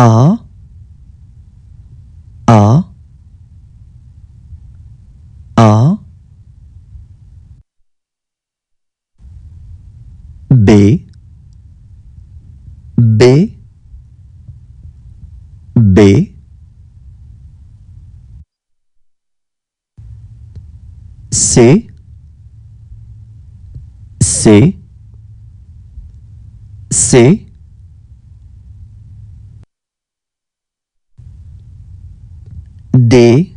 A A A B B B C C C D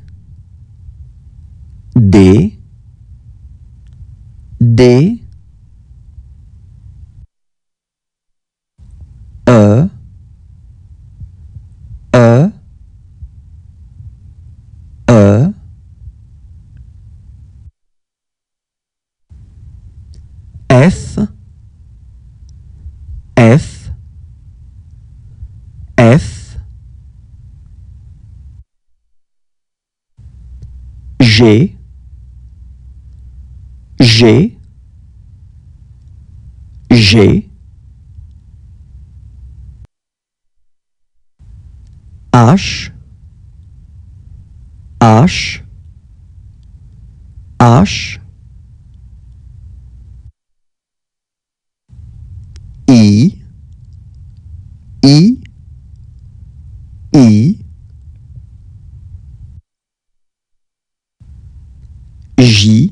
D D E E E. F F F G G G. H H H. I I I J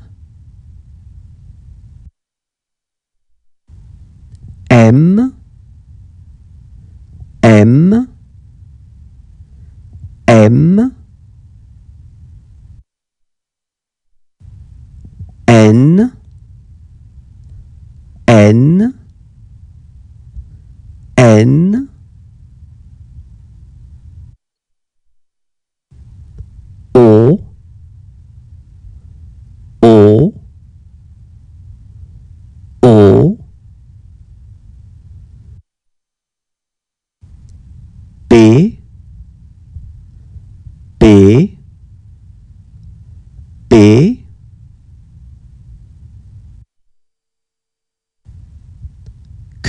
M M N N N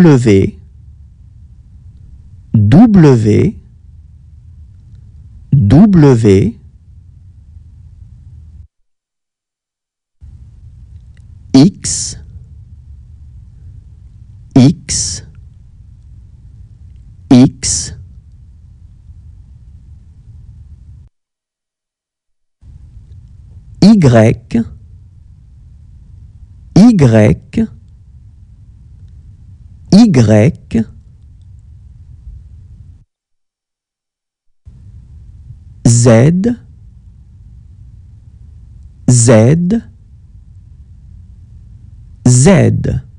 W W W X X X Y Y Y Z Z Z